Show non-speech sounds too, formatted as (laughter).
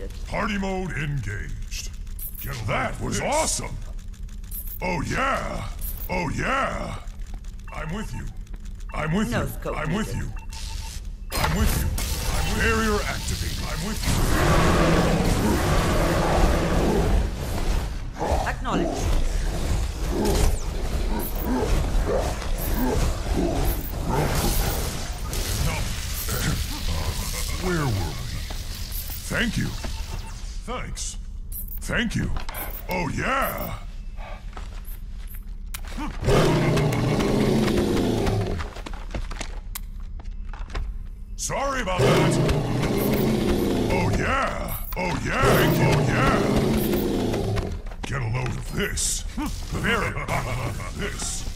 completed. Party mode engaged. Get that was awesome. Oh yeah. Oh yeah. I'm with you. I'm with No you. I'm with you. I'm with you. I'm with you. Barrier activated. I'm with you. Acknowledged. No. (laughs) Where were we? Thank you. Thanks. Thank you. Oh yeah. Sorry about that. Oh yeah. Oh yeah. Oh yeah. Get a load of this. Very. (laughs) this.